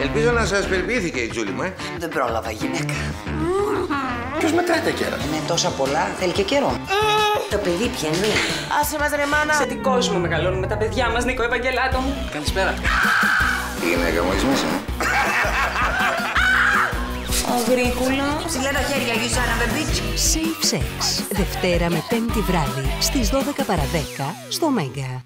Ελπίζω να σας περιποιήθηκε η Τζούλη μου, ε. Δεν πρόλαβα γυναίκα. Ποιος μετράει τα κέρα. Είναι τόσα πολλά, θέλει και καιρό. Το παιδί πιανεί. Άσε μας ρε μάνα. Σε τι κόσμο μεγαλώνουμε τα παιδιά μας, Νίκο Επαγγελάτο μου. Καλησπέρα. Η γυναίκα μου, έχεις μέσα. Αγρίκουλα. Ψηλά τα χέρια, you son of a bitch. Safe Sex. Δευτέρα με Πέμπτη βράδυ στις 12 παρα 10 στο Μέγκα.